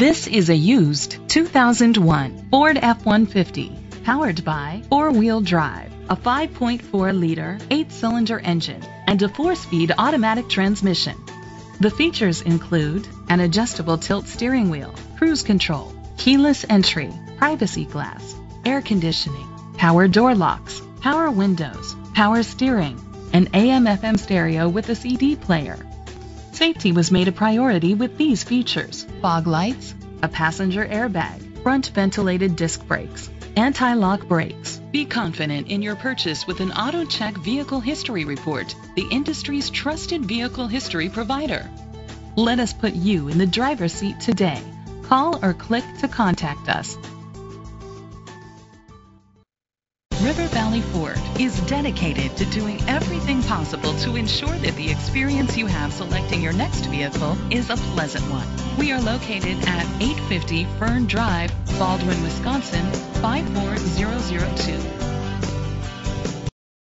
This is a used 2001 Ford F-150 powered by four-wheel drive, a 5.4-liter, eight-cylinder engine, and a four-speed automatic transmission. The features include an adjustable tilt steering wheel, cruise control, keyless entry, privacy glass, air conditioning, power door locks, power windows, power steering, an AM FM stereo with a CD player. Safety was made a priority with these features. Fog lights, a passenger airbag, front ventilated disc brakes, anti-lock brakes. Be confident in your purchase with an AutoCheck Vehicle History Report, the industry's trusted vehicle history provider. Let us put you in the driver's seat today. Call or click to contact us. River Valley Ford is dedicated to doing everything possible to ensure that the experience you have selecting your next vehicle is a pleasant one. We are located at 850 Fern Drive, Baldwin, Wisconsin 54002.